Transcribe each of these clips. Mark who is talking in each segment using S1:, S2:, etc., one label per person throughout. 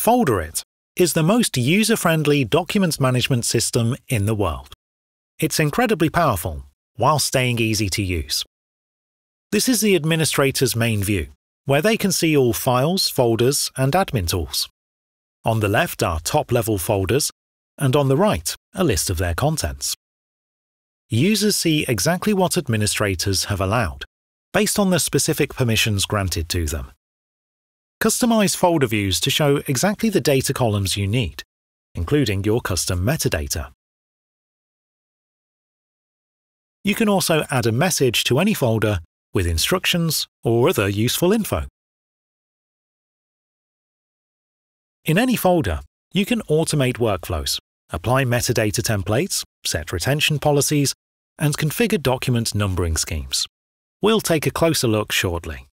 S1: Folderit is the most user-friendly documents management system in the world. It's incredibly powerful, while staying easy to use. This is the administrator's main view, where they can see all files, folders, and admin tools. On the left are top-level folders, and on the right, a list of their contents. Users see exactly what administrators have allowed, based on the specific permissions granted to them. Customize folder views to show exactly the data columns you need, including your custom metadata. You can also add a message to any folder with instructions or other useful info. In any folder, you can automate workflows, apply metadata templates, set retention policies, and configure document numbering schemes. We'll take a closer look shortly.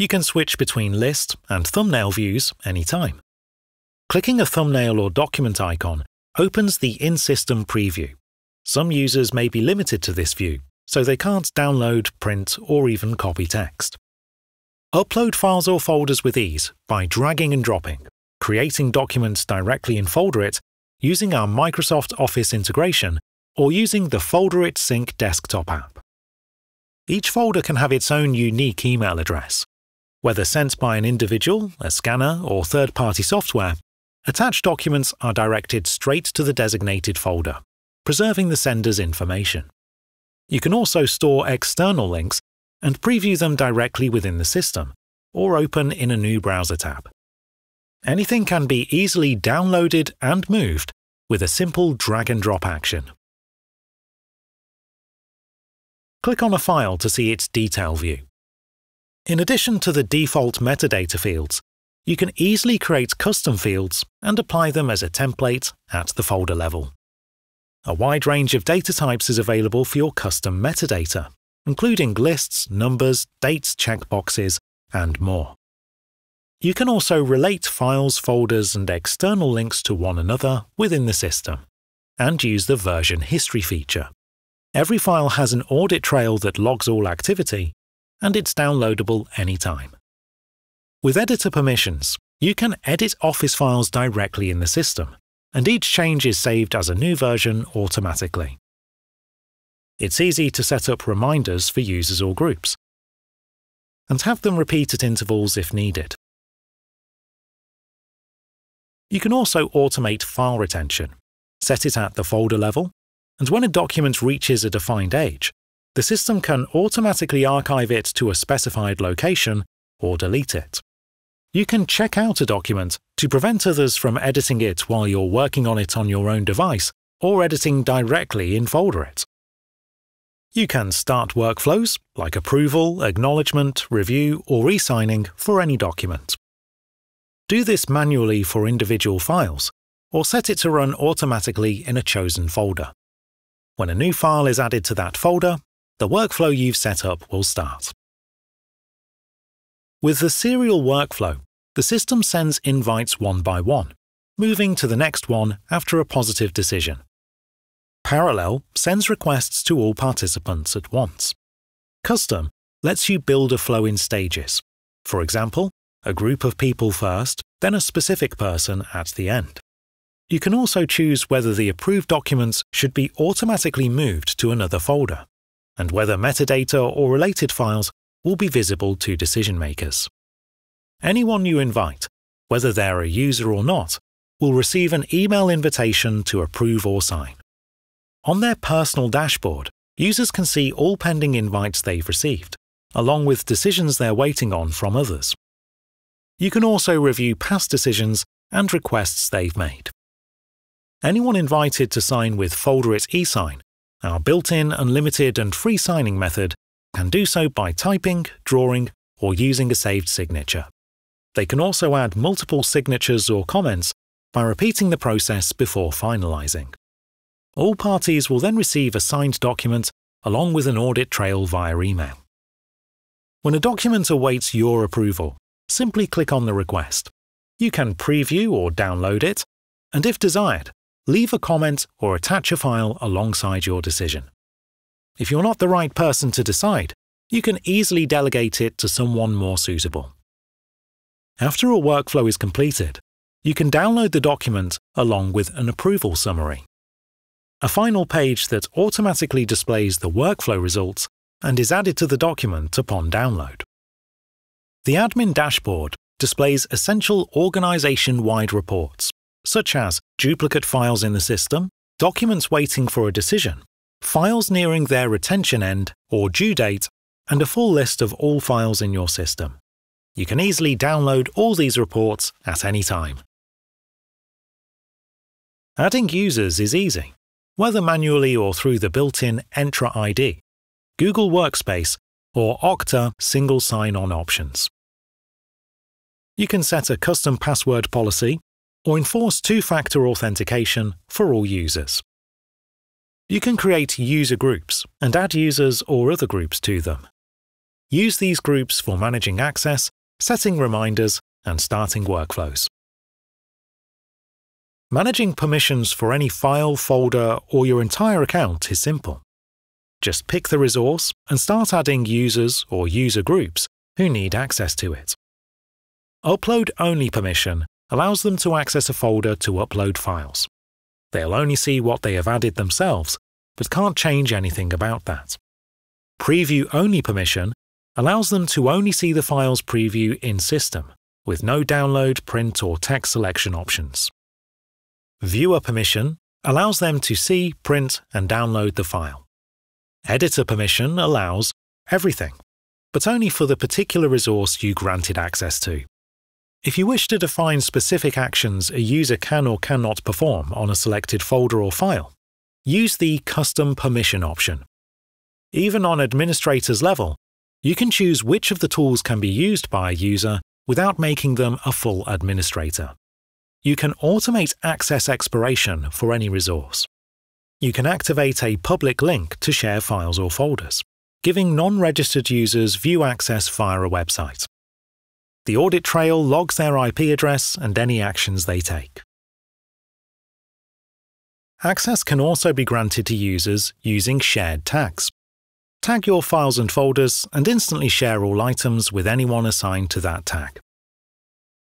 S1: You can switch between list and thumbnail views anytime. Clicking a thumbnail or document icon opens the in-system preview. Some users may be limited to this view, so they can't download, print, or even copy text. Upload files or folders with ease by dragging and dropping, creating documents directly in Folderit using our Microsoft Office integration or using the Folderit Sync desktop app. Each folder can have its own unique email address. Whether sent by an individual, a scanner, or third-party software, attached documents are directed straight to the designated folder, preserving the sender's information. You can also store external links and preview them directly within the system, or open in a new browser tab. Anything can be easily downloaded and moved with a simple drag and drop action. Click on a file to see its detail view. In addition to the default metadata fields, you can easily create custom fields and apply them as a template at the folder level. A wide range of data types is available for your custom metadata, including lists, numbers, dates checkboxes, and more. You can also relate files, folders, and external links to one another within the system, and use the version history feature. Every file has an audit trail that logs all activity, and it's downloadable anytime. With editor permissions, you can edit Office files directly in the system, and each change is saved as a new version automatically. It's easy to set up reminders for users or groups, and have them repeat at intervals if needed. You can also automate file retention, set it at the folder level, and when a document reaches a defined age, the system can automatically archive it to a specified location or delete it. You can check out a document to prevent others from editing it while you're working on it on your own device or editing directly in Folderit. You can start workflows like approval, acknowledgement, review, or e-signing for any document. Do this manually for individual files, or set it to run automatically in a chosen folder. When a new file is added to that folder, the workflow you've set up will start. With the serial workflow, the system sends invites one by one, moving to the next one after a positive decision. Parallel sends requests to all participants at once. Custom lets you build a flow in stages. For example, a group of people first, then a specific person at the end. You can also choose whether the approved documents should be automatically moved to another folder, and whether metadata or related files will be visible to decision makers. Anyone you invite, whether they're a user or not, will receive an email invitation to approve or sign. On their personal dashboard, users can see all pending invites they've received, along with decisions they're waiting on from others. You can also review past decisions and requests they've made. Anyone invited to sign with Folderit eSign, our built-in unlimited and free signing method, can do so by typing, drawing, or using a saved signature. They can also add multiple signatures or comments by repeating the process before finalizing. All parties will then receive a signed document along with an audit trail via email. When a document awaits your approval, simply click on the request. You can preview or download it, and if desired, leave a comment or attach a file alongside your decision. If you're not the right person to decide, you can easily delegate it to someone more suitable. After a workflow is completed, you can download the document along with an approval summary. A final page that automatically displays the workflow results and is added to the document upon download. The admin dashboard displays essential organization-wide reports, such as duplicate files in the system, documents waiting for a decision, files nearing their retention end or due date, and a full list of all files in your system. You can easily download all these reports at any time. Adding users is easy, whether manually or through the built-in Entra ID, Google Workspace, or Okta single sign-on options. You can set a custom password policy or enforce two-factor authentication for all users. You can create user groups and add users or other groups to them. Use these groups for managing access, setting reminders, and starting workflows. Managing permissions for any file, folder, or your entire account is simple. Just pick the resource and start adding users or user groups who need access to it. Upload Only permission allows them to access a folder to upload files. They'll only see what they have added themselves, but can't change anything about that. Preview Only permission allows them to only see the file's preview in system, with no download, print, or text selection options. Viewer permission allows them to see, print, and download the file. Editor permission allows everything, but only for the particular resource you granted access to. If you wish to define specific actions a user can or cannot perform on a selected folder or file, use the Custom Permission option. Even on administrator's level, you can choose which of the tools can be used by a user without making them a full administrator. You can automate access expiration for any resource. You can activate a public link to share files or folders, giving non-registered users view access via a website. The audit trail logs their IP address and any actions they take. Access can also be granted to users using shared tags. Tag your files and folders and instantly share all items with anyone assigned to that tag.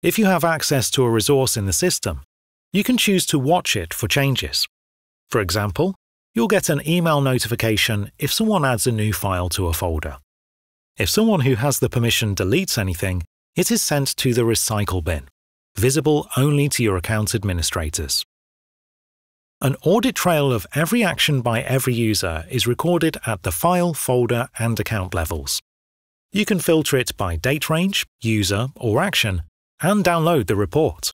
S1: If you have access to a resource in the system, you can choose to watch it for changes. For example, you'll get an email notification if someone adds a new file to a folder. If someone who has the permission deletes anything, it is sent to the recycle bin, visible only to your account administrators. An audit trail of every action by every user is recorded at the file, folder, and account levels. You can filter it by date range, user, or action, and download the report.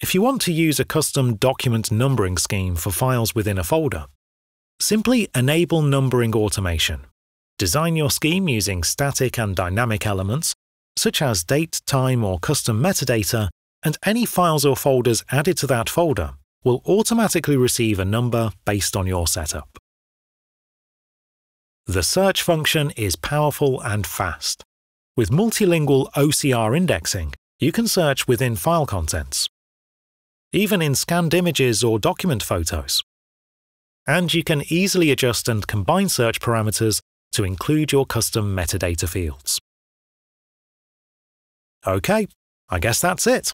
S1: If you want to use a custom document numbering scheme for files within a folder, simply enable numbering automation. Design your scheme using static and dynamic elements such as date, time, or custom metadata, and any files or folders added to that folder will automatically receive a number based on your setup. The search function is powerful and fast. With multilingual OCR indexing, you can search within file contents, even in scanned images or document photos. And you can easily adjust and combine search parameters to include your custom metadata fields. OK, I guess that's it.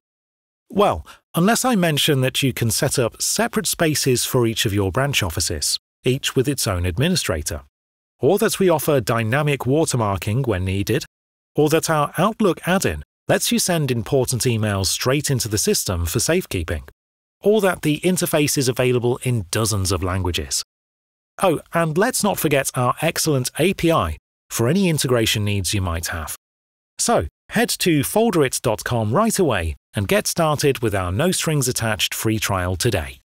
S1: Well, unless I mention that you can set up separate spaces for each of your branch offices, each with its own administrator, or that we offer dynamic watermarking when needed, or that our Outlook add-in lets you send important emails straight into the system for safekeeping, or that the interface is available in dozens of languages. Oh, and let's not forget our excellent API for any integration needs you might have. So, head to folderit.com right away and get started with our no strings attached free trial today.